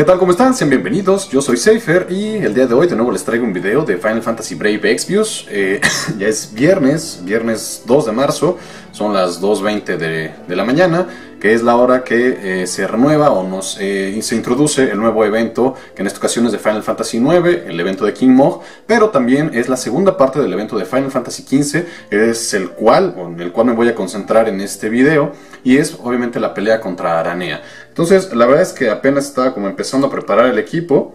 ¿Qué tal? ¿Cómo están? Sean bienvenidos, yo soy Safer y el día de hoy de nuevo les traigo un video de Final Fantasy Brave Exvius. Eh, ya es viernes, viernes 2 de marzo, son las 2.20 de, de, la mañana, que es la hora que eh, se renueva o nos eh, se introduce el nuevo evento, que en esta ocasión es de Final Fantasy IX, el evento de King Mog, pero también es la segunda parte del evento de Final Fantasy XV, es el cual, en el cual me voy a concentrar en este video, y es obviamente la pelea contra Aranea. Entonces, la verdad es que apenas estaba como empezando a preparar el equipo.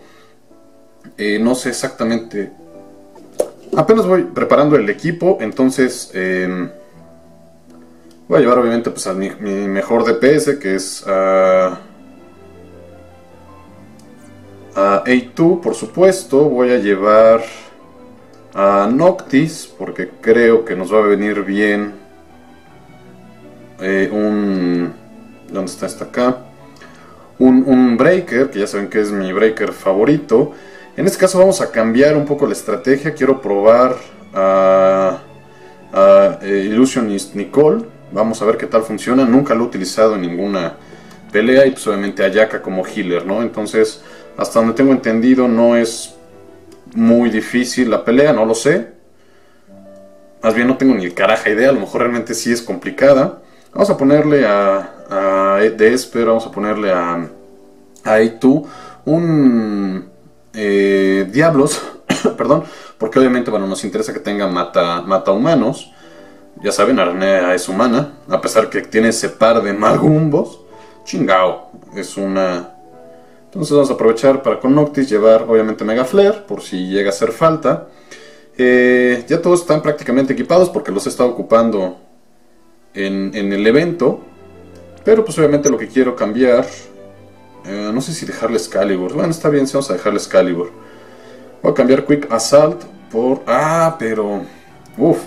Eh, no sé exactamente. Apenas voy preparando el equipo, entonces eh, voy a llevar obviamente pues, a mi, mejor DPS, que es a, a A2, por supuesto. Voy a llevar a Noctis, porque creo que nos va a venir bien eh, un... ¿Dónde está esta acá? Un, un, breaker, que ya saben que es mi breaker favorito. En este caso vamos a cambiar un poco la estrategia. Quiero probar a, a Illusionist Nicole. Vamos a ver qué tal funciona. Nunca lo he utilizado en ninguna pelea y pues obviamente a Yaka como healer, ¿no? Entonces, hasta donde tengo entendido no es muy difícil la pelea, no lo sé. Más bien no tengo ni el caraja idea, a lo mejor realmente sí es complicada. Vamos a ponerle a, a de Esper, vamos a ponerle a, a Eitu un eh, Diablos, perdón, porque obviamente bueno, nos interesa que tenga mata, mata humanos. Ya saben, Arnea es humana, a pesar que tiene ese par de magumbos. Chingao, es una... Entonces vamos a aprovechar para con Noctis llevar obviamente Mega Flare, por si llega a hacer falta. Eh, ya todos están prácticamente equipados porque los he estado ocupando en, en el evento. Pero pues obviamente lo que quiero cambiar... Eh, no sé si dejarle Excalibur. Bueno, está bien, si vamos a dejarle Excalibur. Voy a cambiar Quick Assault por... Ah, pero... Uf.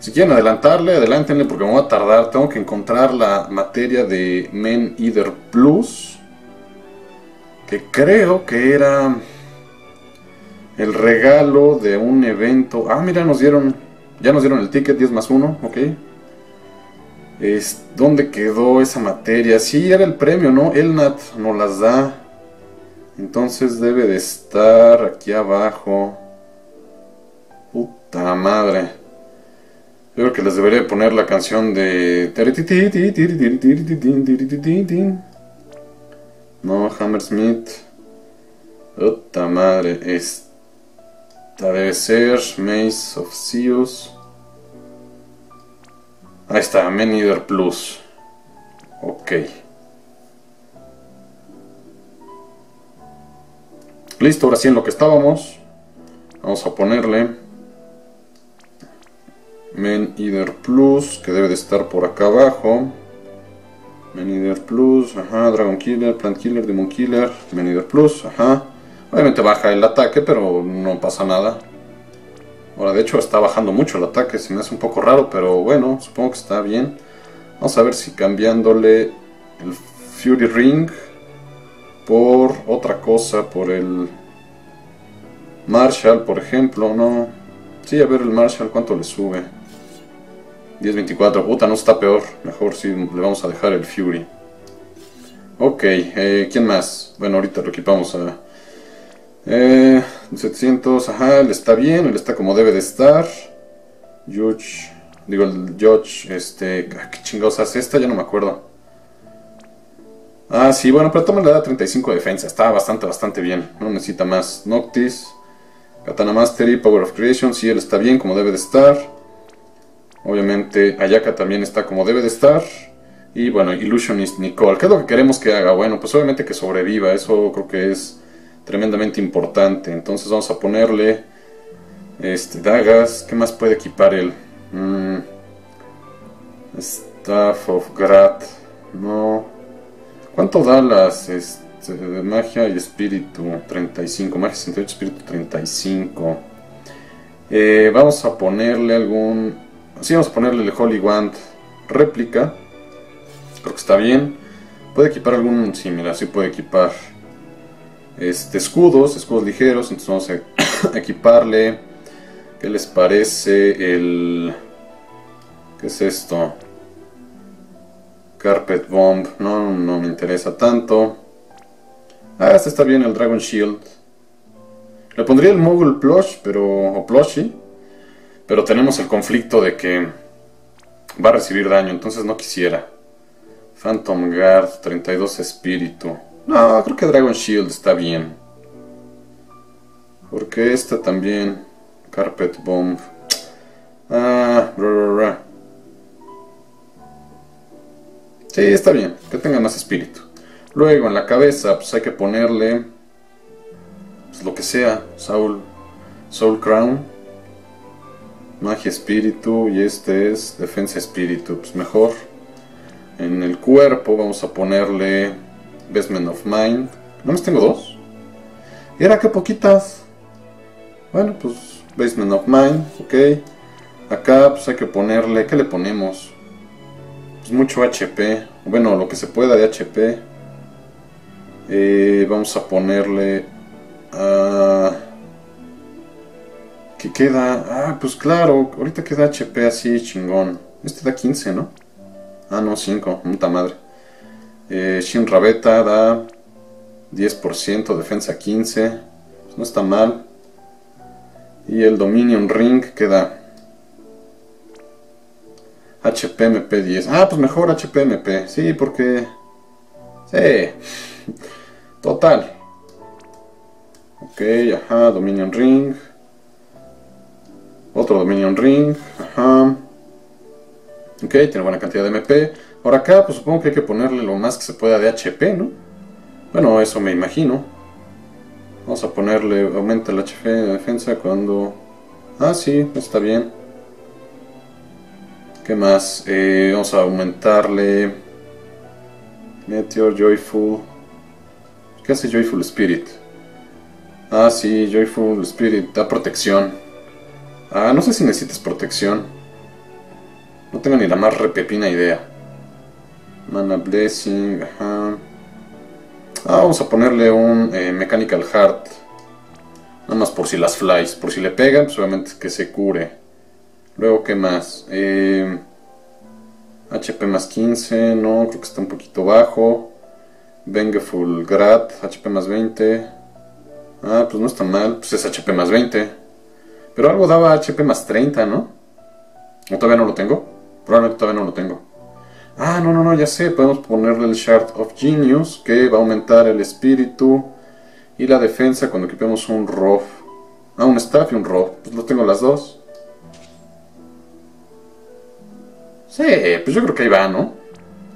Si quieren adelantarle, adelántenle porque me voy a tardar. Tengo que encontrar la materia de Men Eater Plus. Que creo que era... El regalo de un evento. Ah, mira, nos dieron... Ya nos dieron el ticket 10 más 1, ok. Es, ¿Dónde quedó esa materia? Sí, era el premio, ¿no? Elnat nos las da. Entonces debe de estar aquí abajo. Puta madre. Yo creo que les debería poner la canción de... No, Hammersmith. Puta madre. Esta debe ser Maze of Zeus. Ahí está, Menider Plus. Ok. Listo, ahora sí en lo que estábamos. Vamos a ponerle Men Plus, que debe de estar por acá abajo. Men Plus, ajá, Dragon Killer, Plant Killer, Demon Killer, Men Plus, ajá. Obviamente baja el ataque, pero no pasa nada. Ahora, de hecho, está bajando mucho el ataque, se me hace un poco raro, pero bueno, supongo que está bien. Vamos a ver si cambiándole el Fury Ring por otra cosa, por el Marshall, por ejemplo, ¿no? Sí, a ver el Marshall, ¿cuánto le sube? 10.24, puta, no está peor. Mejor si le vamos a dejar el Fury. Ok, eh, ¿quién más? Bueno, ahorita lo equipamos a... Eh, 700, ajá, él está bien, él está como debe de estar. Judge, digo el Judge, este, ah, ¿qué chingados hace esta? Ya no me acuerdo. Ah, sí, bueno, pero toma le da 35 de defensa, está bastante, bastante bien, no necesita más. Noctis, Katana Mastery, Power of Creation, sí, él está bien como debe de estar. Obviamente Ayaka también está como debe de estar. Y bueno, Illusionist Nicole, ¿qué es lo que queremos que haga? Bueno, pues obviamente que sobreviva, eso creo que es tremendamente importante. Entonces vamos a ponerle este, dagas. ¿Qué más puede equipar él? Mm, Staff of Grat. No. ¿Cuánto da las este, magia y espíritu? 35. Magia 68, espíritu 35. Eh, vamos a ponerle algún... Sí, vamos a ponerle el Holy Wand réplica. Creo que está bien. Puede equipar algún... Sí, mira, sí puede equipar este, escudos, escudos ligeros. Entonces vamos a equiparle. ¿Qué les parece el... ¿Qué es esto? Carpet Bomb. No, no me interesa tanto. Ah, este está bien, el Dragon Shield. Le pondría el Mogul Plush, pero... o Plushie. Pero tenemos el conflicto de que va a recibir daño, entonces no quisiera. Phantom Guard, 32 espíritu. No, creo que Dragon Shield está bien. Porque esta también. Carpet Bomb. Ah, bra, Sí, está bien, que tenga más espíritu. Luego en la cabeza, pues hay que ponerle pues, lo que sea. Soul, Soul Crown, Magia Espíritu y este es Defensa Espíritu. Pues mejor. En el cuerpo vamos a ponerle Basement of Mind. ¿No más tengo dos? ¿Y era que poquitas? Bueno, pues Basement of Mind, ok. Acá pues hay que ponerle, ¿qué le ponemos? Pues mucho HP, bueno, lo que se pueda de HP. Eh, vamos a ponerle... Uh, ¿Qué queda? Ah, pues claro, ahorita queda HP así chingón. Este da 15, ¿no? Ah, no, 5, puta madre. Eh, Shin Rabeta da 10%, defensa 15. Pues no está mal. Y el Dominion Ring queda HPMP 10. Ah, pues mejor HPMP. Sí, porque... Sí. Total. Ok, ajá, Dominion Ring. Otro Dominion Ring. Ajá. Ok, tiene buena cantidad de MP. Ahora acá, pues supongo que hay que ponerle lo más que se pueda de HP, ¿no? Bueno, eso me imagino. Vamos a ponerle, aumenta el HP de defensa cuando... Ah, sí, está bien. ¿Qué más? Eh, vamos a aumentarle... Meteor, Joyful... ¿Qué hace Joyful Spirit? Ah, sí, Joyful Spirit da protección. Ah, no sé si necesitas protección. No tengo ni la más repepina idea. Mana Blessing, ajá. Ah, vamos a ponerle un eh, Mechanical Heart. Nada más por si las flies. Por si le pegan, pues obviamente que se cure. Luego, ¿qué más? Eh, HP más 15. No, creo que está un poquito bajo. Vengeful Grad. HP más 20. Ah, pues no está mal. Pues es HP más 20. Pero algo daba HP más 30, ¿no? ¿O todavía no lo tengo? Probablemente todavía no lo tengo. Ah, no, no, no, ya sé, podemos ponerle el Shard of Genius, que va a aumentar el espíritu y la defensa cuando equipemos un Rof. Ah, un Staff y un Rof. Pues lo tengo las dos. Sí, pues yo creo que ahí va, ¿no?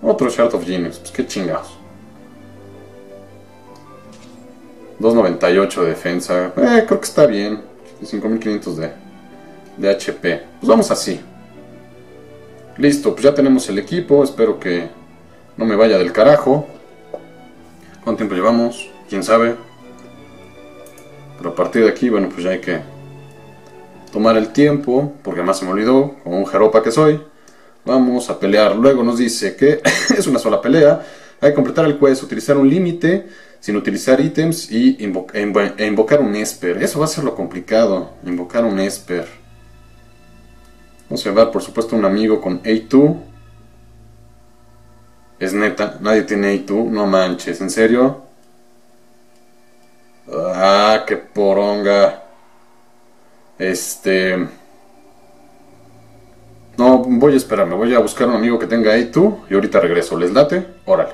Otro Shard of Genius, pues qué chingados. 2.98 de defensa. Eh, creo que está bien. 5.500 de, de HP. Pues vamos así. Listo, pues ya tenemos el equipo. Espero que no me vaya del carajo. ¿Cuánto tiempo llevamos? ¿Quién sabe? Pero a partir de aquí, bueno, pues ya hay que tomar el tiempo, porque además se me olvidó, como un jeropa que soy. Vamos a pelear. Luego nos dice que es una sola pelea. Hay que completar el quest, utilizar un límite sin utilizar ítems y e invocar un Esper. Eso va a ser lo complicado, invocar un Esper. Vamos a llevar, por supuesto, un amigo con A2. Es neta, nadie tiene A2, no manches, ¿en serio? Ah, qué poronga. Este... No, voy a esperar, me voy a buscar un amigo que tenga A2 y ahorita regreso. ¿Les late? Órale.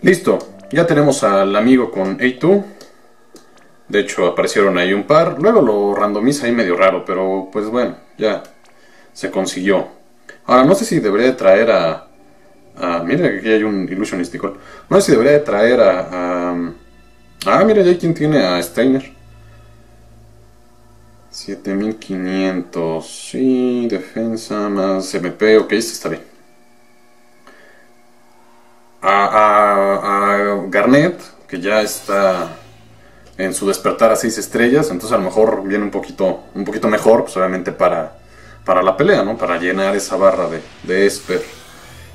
Listo, ya tenemos al amigo con A2. De hecho, aparecieron ahí un par. Luego lo randomiza ahí medio raro, pero pues bueno, ya se consiguió. Ahora, no sé si debería traer a... a mira, aquí hay un Illusionist No sé si debería traer a, Ah, mira, ya hay quien tiene a Steiner. 7500. Sí, defensa más MP. Ok, este está bien. A, Garnet, que ya está en su despertar a 6 estrellas, entonces a lo mejor viene un poquito, un poquito mejor, pues obviamente para, para la pelea, ¿no? Para llenar esa barra de, de Esper.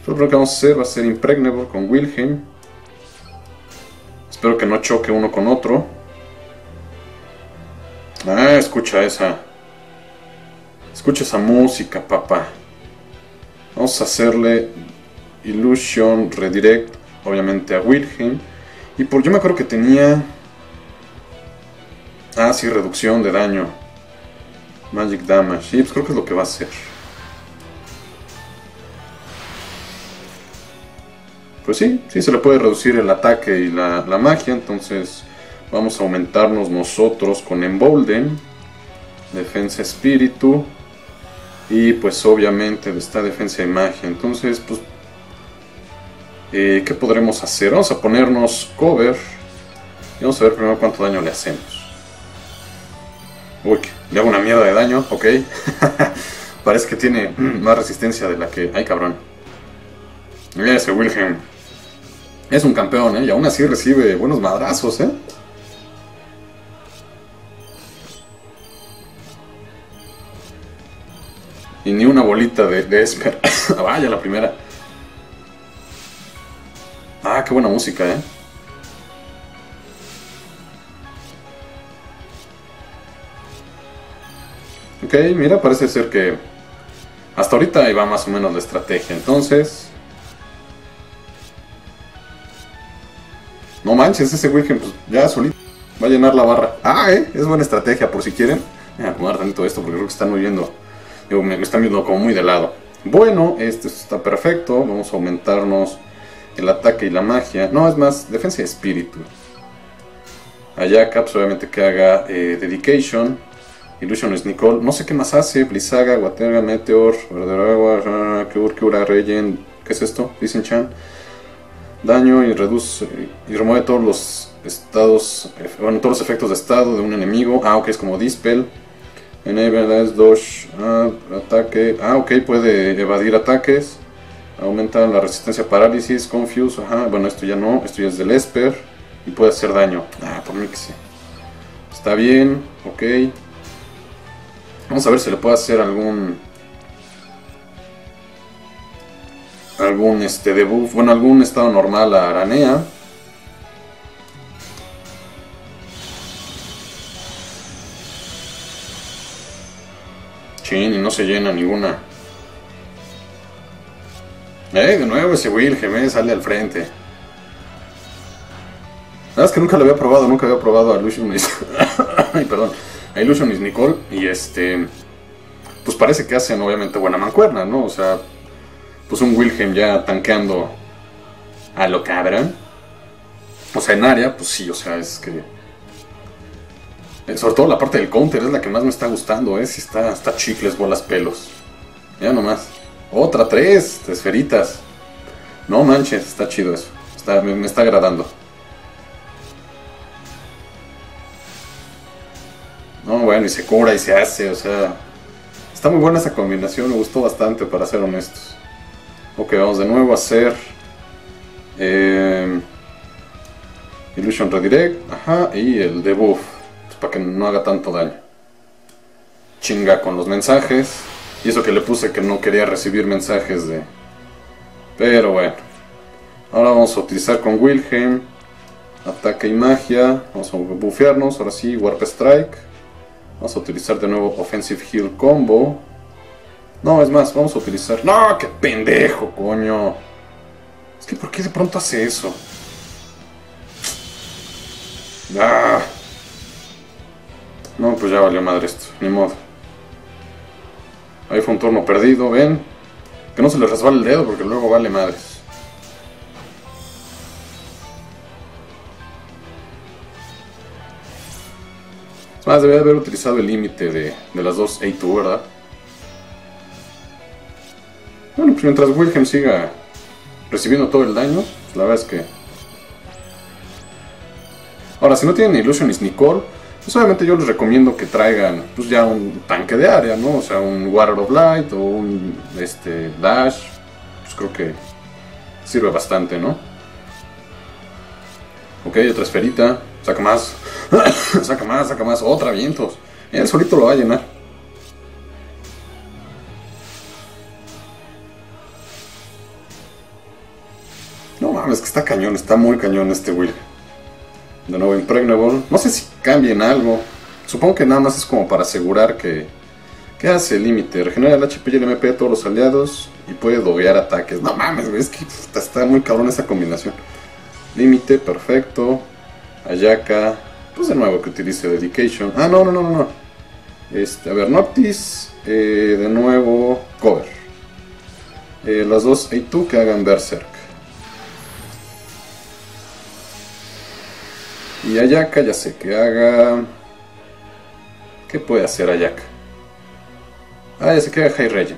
lo que vamos a hacer va a ser Impregnable con Wilhelm. Espero que no choque uno con otro. Ah, escucha esa. Escucha esa música, papá. Vamos a hacerle Illusion Redirect, obviamente a Wilhelm. Y por yo me acuerdo que tenía... Ah, sí, reducción de daño. Magic Damage. Sí, pues creo que es lo que va a hacer. Pues sí, sí se le puede reducir el ataque y la, la magia. Entonces vamos a aumentarnos nosotros con Embolden. Defensa Espíritu. Y pues obviamente está defensa de magia. Entonces, pues... Eh, ¿Qué podremos hacer? Vamos a ponernos cover. Y vamos a ver primero cuánto daño le hacemos. Uy, le hago una mierda de daño, ok. Parece que tiene más resistencia de la que... ¡Ay, cabrón! Ese Wilhelm. Es un campeón, ¿eh? Y aún así recibe buenos madrazos, ¿eh? Y ni una bolita de, de Esper. Vaya, la primera. Ah, qué buena música, ¿eh? Ok, mira, parece ser que hasta ahorita ahí va más o menos la estrategia. Entonces... No manches, ese Wilhelm pues ya solito va a llenar la barra. Ah, eh, es buena estrategia por si quieren. Voy a acomodar tantito esto porque creo que están me, me están viendo como muy de lado. Bueno, este está perfecto. Vamos a aumentarnos el ataque y la magia. No, es más, defensa y espíritu. Allá Caps obviamente que haga eh, Dedication. Illusion es Nicole. No sé qué más hace. Blizaga, Waterga, Meteor, Verdadero Agua, Cure, Cura, Regen. ¿Qué es esto? Dicen Chan. Daño y reduce y remueve todos los estados, bueno, todos los efectos de estado de un enemigo. Ah, ok, es como Dispel. Enable, Dodge, ah, ataque. Ah, ok, puede evadir ataques. Aumenta la resistencia a parálisis, confuse. Ajá, bueno, esto ya no. Esto ya es del Esper. Y puede hacer daño. Ah, por mí que sí. Está bien, ok. Vamos a ver si le puedo hacer algún... Algún este debuff, bueno, algún estado normal a Aranea. Chin, y no se llena ninguna. Eh, de nuevo ese Wilhelm eh, sale al frente. Nada es que nunca lo había probado, nunca había probado a Illusion Ay, perdón. A Illusion is Nicole. Y este. Pues parece que hacen obviamente buena mancuerna, ¿no? O sea. Pues un Wilhelm ya tanqueando a lo cabrón. O sea, en área, pues sí, o sea, es que. Sobre todo la parte del counter es la que más me está gustando, ¿eh? Si está, está chicles, bolas, pelos. Ya nomás. Otra, tres esferitas. No manches, está chido eso. Está, me, está agradando. No, bueno, y se cura y se hace, o sea... Está muy buena esa combinación, me gustó bastante, para ser honestos. Ok, vamos de nuevo a hacer... Eh, Illusion Redirect, ajá, y el debuff, pues para que no haga tanto daño. Chinga con los mensajes. Y eso que le puse que no quería recibir mensajes de... Pero bueno. Ahora vamos a utilizar con Wilhelm. Ataque y magia. Vamos a bufearnos. Ahora sí, Warp Strike. Vamos a utilizar de nuevo Offensive Heal Combo. No, es más, vamos a utilizar... ¡No! ¡Qué pendejo, coño! Es que ¿por qué de pronto hace eso? ¡Ah! No, pues ya valió madre esto. Ni modo. Ahí fue un turno perdido, ven. Que no se le resbale el dedo porque luego vale madres. Es más, debía haber utilizado el límite de, de, las dos A2, ¿verdad? Bueno, pues mientras Wilhelm siga recibiendo todo el daño, pues la verdad es que... Ahora, si no tienen Illusionist Nicole, pues obviamente yo les recomiendo que traigan pues ya un tanque de área, ¿no? O sea, un Water of Light o un este, Dash. Pues creo que sirve bastante, ¿no? Ok, otra esferita. Saca más. saca más, saca más. Otra vientos. Él solito lo va a llenar. No mames, que está cañón, está muy cañón este Will. De nuevo Impregnable. No sé si cambien algo. Supongo que nada más es como para asegurar que, ¿Qué hace el límite? Regenera el HP y el MP de todos los aliados y puede doguear ataques. No mames, es que está muy cabrón esa combinación. Límite, perfecto. Ayaka, pues de nuevo que utilice Dedication. Ah, no, no, no, no. Este, a ver, Noctis, eh, de nuevo, Cover. Eh, las dos A2 que hagan Berserk. Y Ayaka ya sé que haga... ¿Qué puede hacer Ayaka? Ah, ya sé que haga Regen.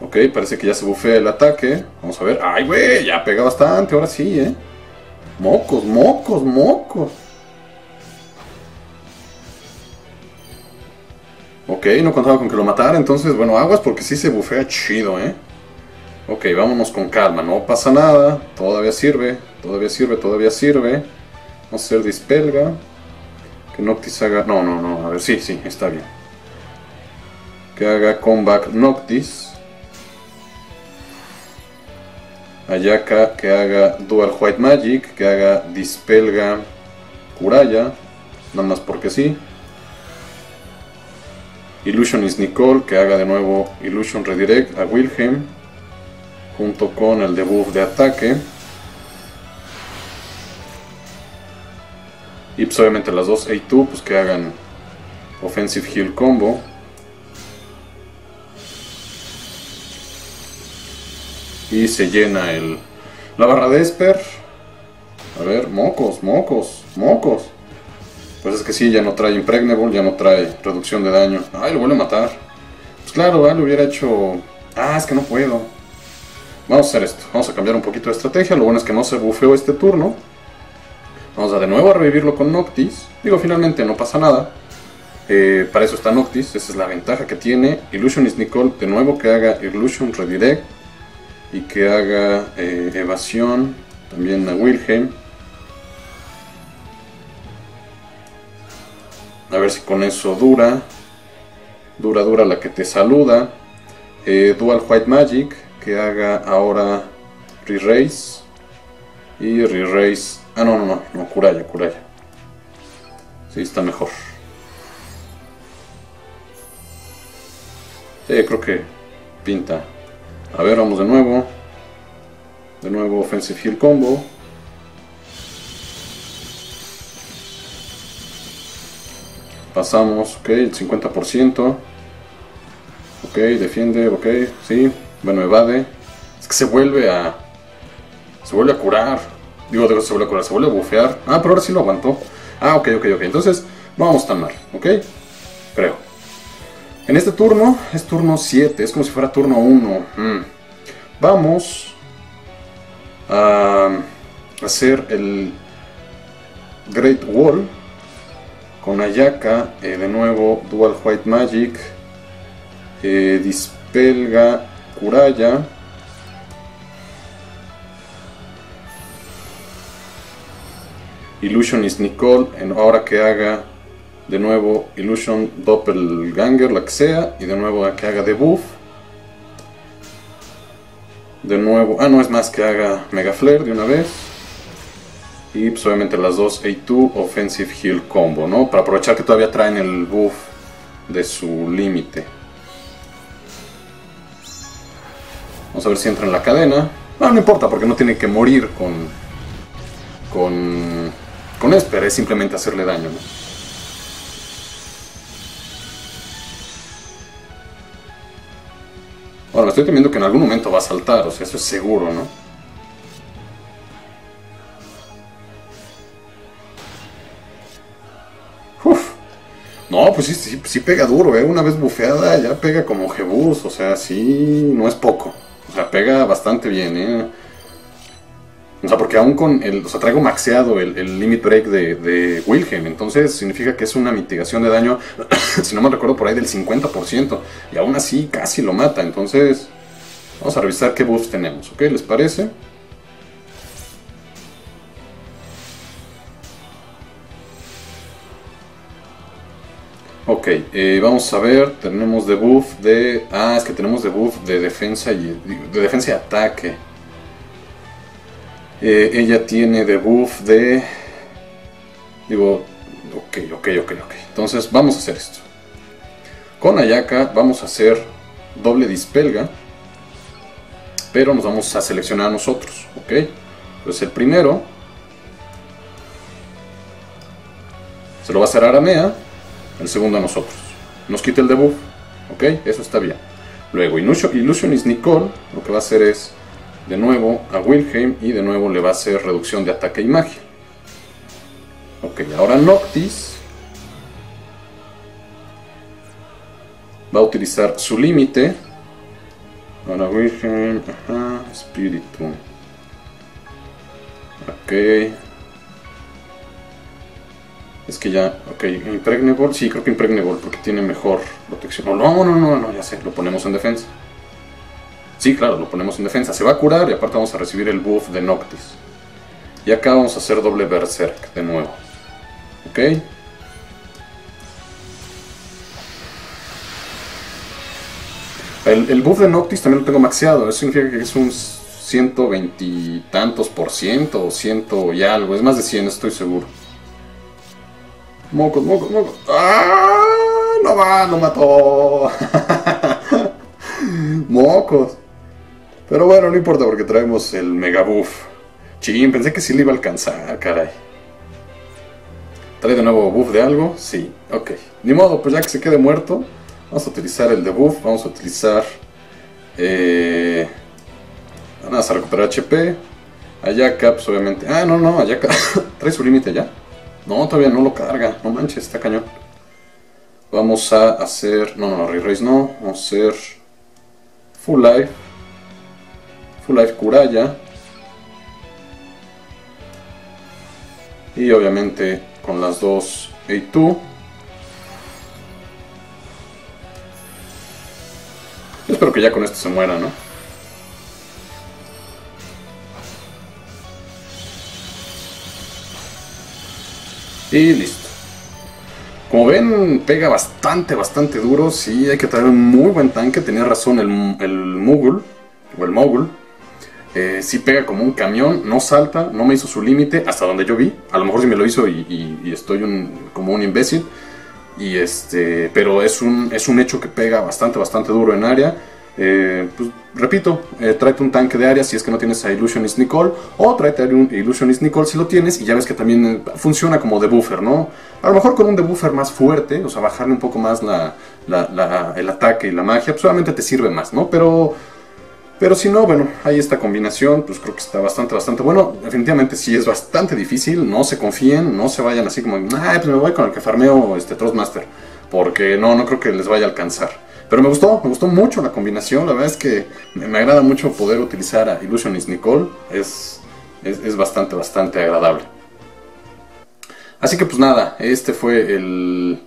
Ok, parece que ya se bufea el ataque. Vamos a ver. ¡Ay, güey! Ya pega bastante, ahora sí, ¿eh? Mocos, mocos, mocos. Ok, no contaba con que lo matara, entonces, bueno, aguas porque sí se bufea chido, ¿eh? Ok, vámonos con calma, no pasa nada, todavía sirve, todavía sirve, todavía sirve. Vamos a hacer dispelga. Que Noctis haga... No, no, no, a ver, sí, sí, está bien. Que haga comeback Noctis. Ayaka que haga Dual White Magic, que haga Dispelga Kuraya, nada más porque sí. Illusionist Nicole, que haga de nuevo Illusion Redirect a Wilhelm, junto con el debuff de ataque. Y pues obviamente las dos A2, pues que hagan Offensive Heal Combo. Y se llena el, la barra de Esper. A ver, mocos, mocos, mocos. Pues es que sí, ya no trae Impregnable, ya no trae reducción de daño. Ay, lo vuelve a matar. Pues claro, le hubiera hecho... Ah, es que no puedo. Vamos a hacer esto. Vamos a cambiar un poquito de estrategia. Lo bueno es que no se bufeó este turno. Vamos a de nuevo a revivirlo con Noctis. Digo, finalmente no pasa nada. Eh, para eso está Noctis. Esa es la ventaja que tiene. Illusionist Nicole, de nuevo que haga Illusion Redirect y que haga eh, evasión también a Wilhelm. A ver si con eso dura. Dura, dura la que te saluda. Eh, Dual White Magic, que haga ahora Re-Race. Y Re-Race. Ah, no, no, no, no, Kuraya, Kuraya. Sí, está mejor. Sí, creo que pinta a ver, vamos de nuevo. De nuevo Offensive Heal Combo. Pasamos, ok, el 50%. Ok, defiende, ok, sí. Bueno, evade. Es que se vuelve a... Se vuelve a curar. Digo, se vuelve a curar, se vuelve a bufear. Ah, pero ahora sí lo aguantó. Ah, ok, ok, ok. Entonces, no vamos tan mal, ¿ok? Creo. En este turno es turno 7, es como si fuera turno 1. Mm. Vamos a hacer el Great Wall con Ayaka, eh, de nuevo Dual White Magic, eh, Dispelga Kuraya. Illusionist Nicole, en ahora que haga de nuevo Illusion Doppelganger, la que sea, y de nuevo que haga debuff. De nuevo, ah no es más que haga Mega Flare de una vez. Y pues obviamente las dos A2 Offensive Heal Combo, ¿no? Para aprovechar que todavía traen el buff de su límite. Vamos a ver si entra en la cadena. No, no importa porque no tiene que morir con... Con... Con Esper, es simplemente hacerle daño, ¿no? Ahora, estoy temiendo que en algún momento va a saltar, o sea, eso es seguro, ¿no? No, pues sí, sí, pega duro, ¿eh? Una vez bufeada ya pega como Jebus, o sea, sí, no es poco. O sea, pega bastante bien, ¿eh? O sea, porque aún con el. O sea, traigo maxeado el, el limit break de, de, Wilhelm. Entonces significa que es una mitigación de daño, si no me recuerdo, por ahí del 50%. Y aún así casi lo mata. Entonces, vamos a revisar qué buffs tenemos. ¿Ok? ¿Les parece? Ok, eh, vamos a ver, tenemos debuff de... Ah, es que tenemos debuff de defensa y de defensa ataque. Eh, ella tiene debuff de... Digo, ok, ok, ok, ok. Entonces vamos a hacer esto. Con Ayaka vamos a hacer doble dispelga. Pero nos vamos a seleccionar nosotros, ok. Entonces el primero se lo va a hacer a Aramea, el segundo a nosotros. Nos quita el debuff, ok, eso está bien. Luego Illusionist Nicole lo que va a hacer es de nuevo a Wilhelm y de nuevo le va a hacer reducción de ataque y magia. Ok, ahora Noctis va a utilizar su límite. Ahora Wilhelm, ajá, espíritu. Ok. Es que ya, ok, Impregnable, sí, creo que Impregnable porque tiene mejor protección. No, no, no, no, no, ya sé, lo ponemos en defensa. Sí, claro, lo ponemos en defensa. Se va a curar y aparte vamos a recibir el buff de Noctis. Y acá vamos a hacer doble Berserk de nuevo. ¿Ok? El, buff de Noctis también lo tengo maxeado. Eso significa que es un 120 y tantos por ciento o ciento y algo. Es más de 100, estoy seguro. Mocos, mocos, mocos. ¡Ah! No va, no mató. mocos. Pero bueno, no importa porque traemos el mega buff. Chin, pensé que sí le iba a alcanzar, caray. ¿Trae de nuevo buff de algo? Sí, ok. Ni modo, pues ya que se quede muerto, vamos a utilizar el debuff, vamos a utilizar... Eh, vamos a recuperar HP. Ayaka, pues obviamente... Ah, no, no, Ayaka trae su límite ya. No, todavía no lo carga, no manches, está cañón. Vamos a hacer... No, no, Re-Race no, vamos a hacer... Full Life. Full Life Kuraya. Y obviamente con las dos A2. espero que ya con esto se muera, ¿no? Y listo. Como ven, pega bastante, bastante duro. Sí, hay que traer un muy buen tanque. Tenía razón el, el Mugul o el Mogul, eh, sí pega como un camión, no salta, no me hizo su límite, hasta donde yo vi. A lo mejor sí me lo hizo y, estoy como un imbécil. Y este, pero es un, es un hecho que pega bastante, bastante duro en área. Eh, pues, repito, eh, tráete un tanque de área si es que no tienes a Illusionist Nicole, o tráete a Illusionist Nicole si lo tienes, y ya ves que también eh, funciona como debuffer, ¿no? A lo mejor con un debuffer más fuerte, o sea, bajarle un poco más la, el ataque y la magia, pues te sirve más, ¿no? Pero pero si no, bueno, hay esta combinación, pues creo que está bastante, bastante bueno. Definitivamente sí es bastante difícil, no se confíen, no se vayan así como, ah, pues me voy con el que farmeo este Trustmaster, porque no, no creo que les vaya a alcanzar. Pero me gustó, me gustó mucho la combinación, la verdad es que me, agrada mucho poder utilizar a Illusionist Nicole, es, es bastante, bastante agradable. Así que pues nada, este fue el,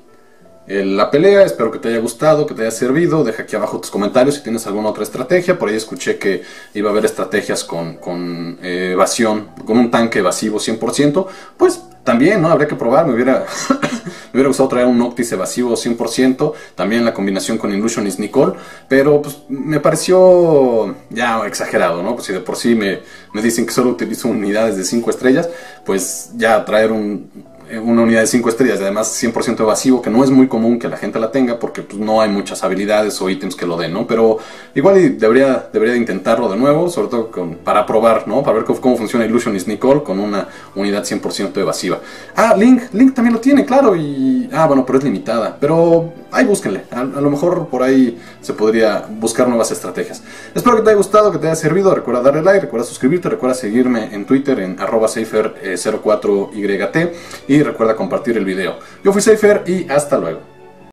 la pelea. Espero que te haya gustado, que te haya servido. Deja aquí abajo tus comentarios si tienes alguna otra estrategia. Por ahí escuché que iba a haber estrategias con, con eh, evasión, con un tanque evasivo 100%. Pues también, ¿no? Habría que probar. Me hubiera, me hubiera gustado traer un Noctis evasivo 100%. También la combinación con Illusionist Nicole. Pero pues me pareció ya exagerado, ¿no? Pues si de por sí me, me dicen que solo utilizo unidades de 5 estrellas, pues ya traer un una unidad de 5 estrellas, además 100% evasivo, que no es muy común que la gente la tenga porque pues, no hay muchas habilidades o ítems que lo den, ¿no? Pero igual debería, debería de intentarlo de nuevo, sobre todo para probar, ¿no? Para ver cómo, funciona Illusionist Nicole con una unidad 100% evasiva. Ah, Link, Link también lo tiene, claro, y... Ah, bueno, pero es limitada, pero ahí búsquenle, a, lo mejor por ahí se podría buscar nuevas estrategias. Espero que te haya gustado, que te haya servido, recuerda darle like, recuerda suscribirte, recuerda seguirme en Twitter en arroba safer04yt y recuerda compartir el video. Yo fui Seifer y hasta luego.